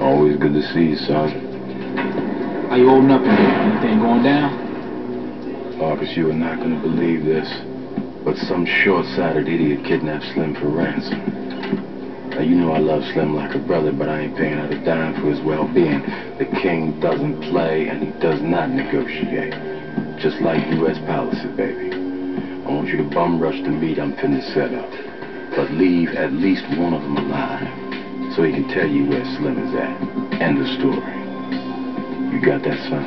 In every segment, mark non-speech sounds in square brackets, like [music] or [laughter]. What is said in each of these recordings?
Always good to see you, son. How you holding up in here? Anything going down? Marcus, you are not going to believe this, but some short-sighted idiot kidnapped Slim for ransom. Now, you know I love Slim like a brother, but I ain't paying out a dime for his well-being. The king doesn't play, and he does not negotiate. Just like U.S. policy, baby. I want you to bum rush the meet I'm finna set up. But leave at least one of them alive, so he can tell you where Slim is at. End of story. You got that, son?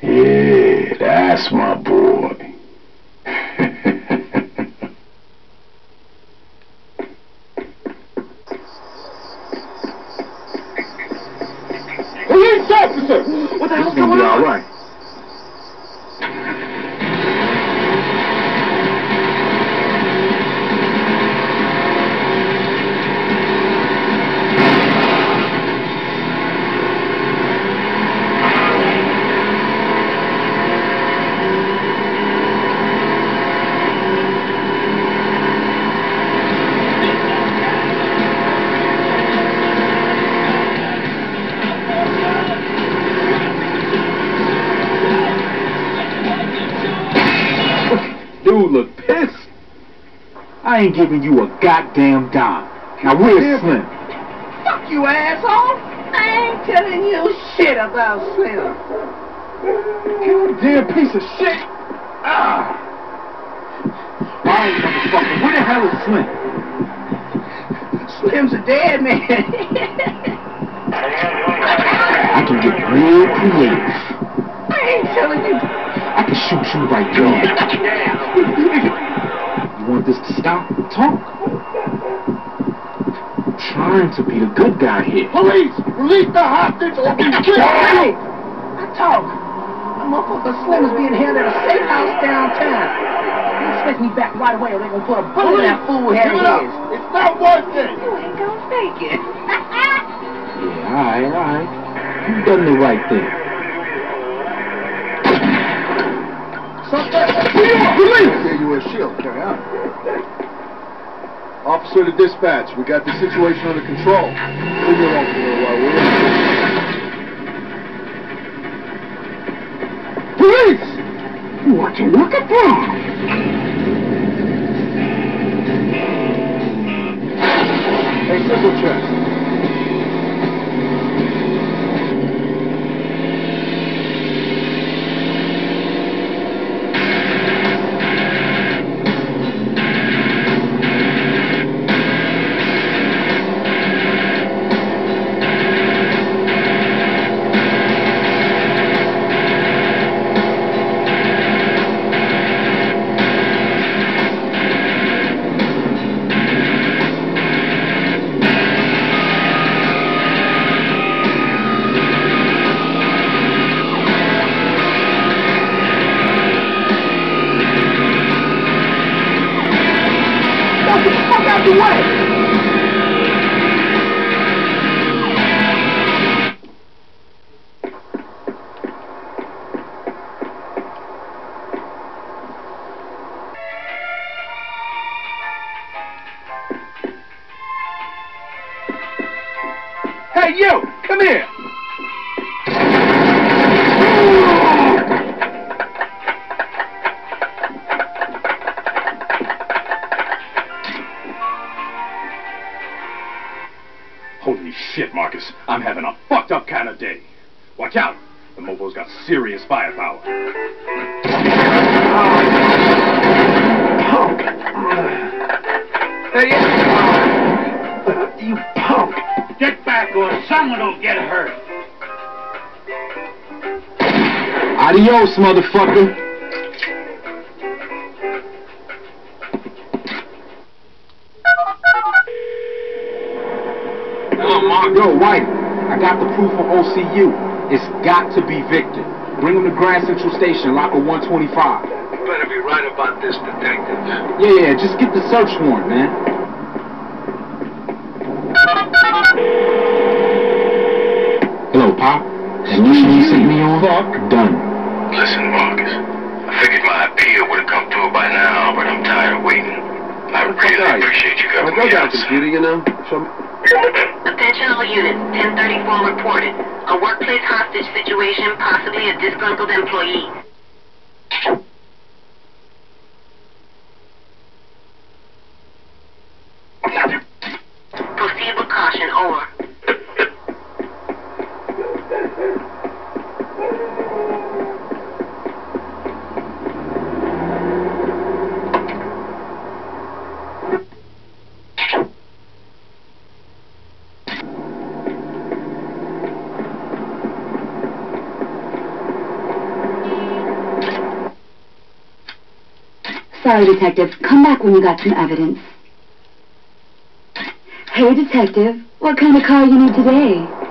Yeah, that's my boy. Dude look pissed. I ain't giving you a goddamn dime. Now where's Slim? Fuck you, asshole! I ain't telling you shit about Slim. Goddamn piece of shit. Ah. Alright, motherfucker. Where the hell is Slim? Slim's a dead man. I can get real creative. I ain't telling you. I can shoot you right now. You want this to stop? Talk. I'm trying to be the good guy here. Police! Release the hostage or we kill Hey! you! I talk. The motherfucker Slim is being held at a safe house downtown. You expect me back right away or they're gonna put a bullet in that fool head of his. It's not worth it! You ain't gonna fake it. [laughs] Yeah, alright, alright. You done the right thing. Police! Give you a shield, carry on. Officer to dispatch, we got the situation under control. Leave me alone for a little while, will you? Police! Would you look at that? Hey, simple check. Hey, you! Come here! Holy shit, Marcus. I'm having a fucked up kind of day. Watch out. The mofo's got serious firepower. Hey, you punk! Get back or someone will get hurt. Adios, motherfucker! Hello, Mark. Yo, White, I got the proof from OCU. It's got to be Victor. Bring him to Grand Central Station, locker 125. You better be right about this, detective. Yeah, yeah, just get the search warrant, man. Pop. That mission you sent me on? Fuck. Done. Listen, Marcus. I figured my appeal would have come through by now, but I'm tired of waiting. I really appreciate you Like, covering I me got out. a computer, you know? Show me. Attention all units, 1034 reported. A workplace hostage situation, possibly a disgruntled employee. Sorry, Detective. Come back when you got some evidence. Hey, Detective. What kind of car you need today?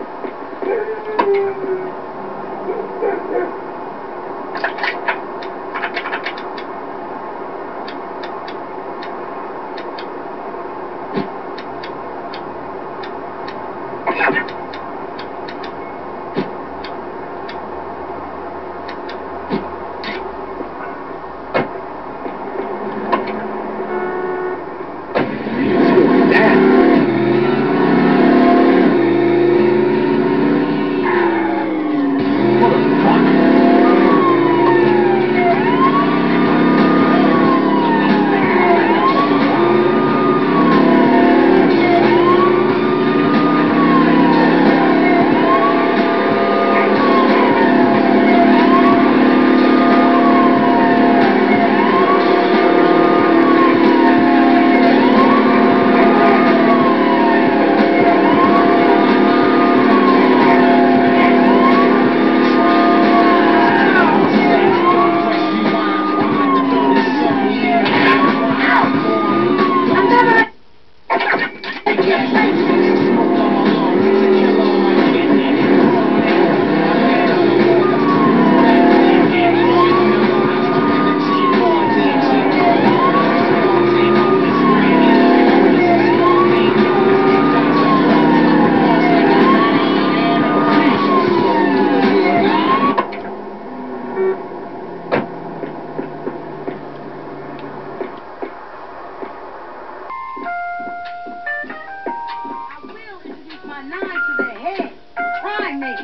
Nine to the head. Primate.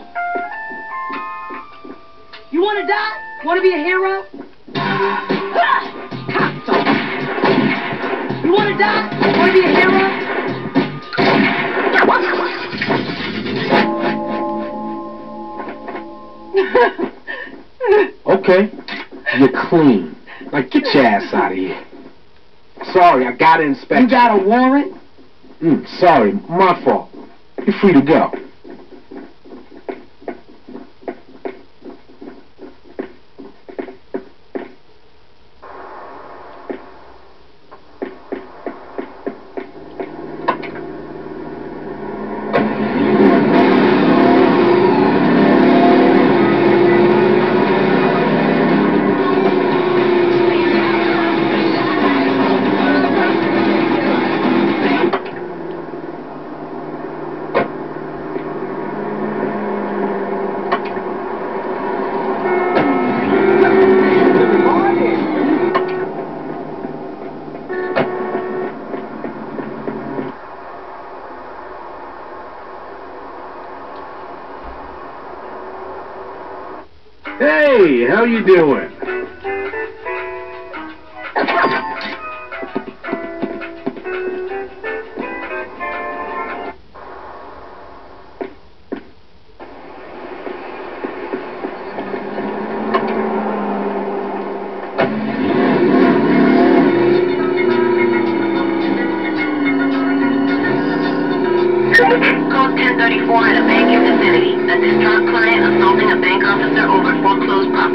You want to die? Want to be a hero? You want to die? Want to be a hero? Okay. You're clean. Like, get your ass out of here. Sorry, I got to inspect You got a warrant? Mm, sorry, my fault. You're free to go. How you doing? Code 1034 at a bank in vicinity. A distraught client assaulting a bank officer over foreclosed property.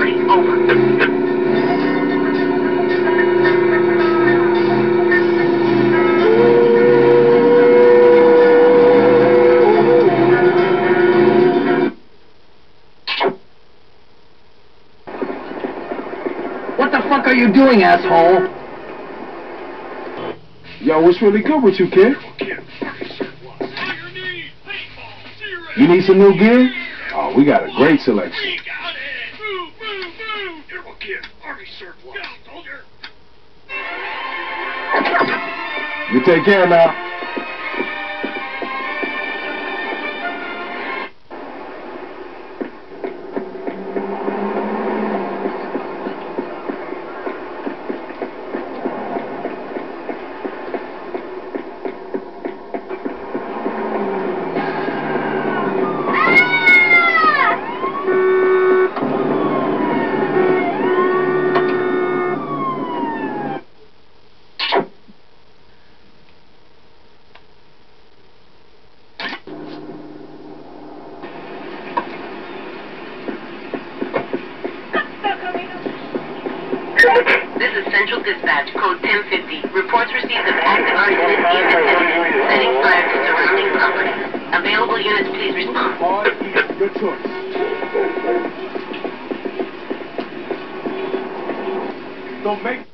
What the fuck are you doing, asshole? Yo, what's really good with you, kid? You need some new gear? Oh, we got a great selection. got it! Move, move, move! Turbo Kid, Army surplus. Go, soldier! You take care now. Is Central Dispatch, code 1050. Reports received of active arson in East Facility, setting fire to surrounding property. Available units, please respond. Your choice. Don't make